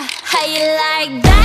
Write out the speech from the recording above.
How you like that?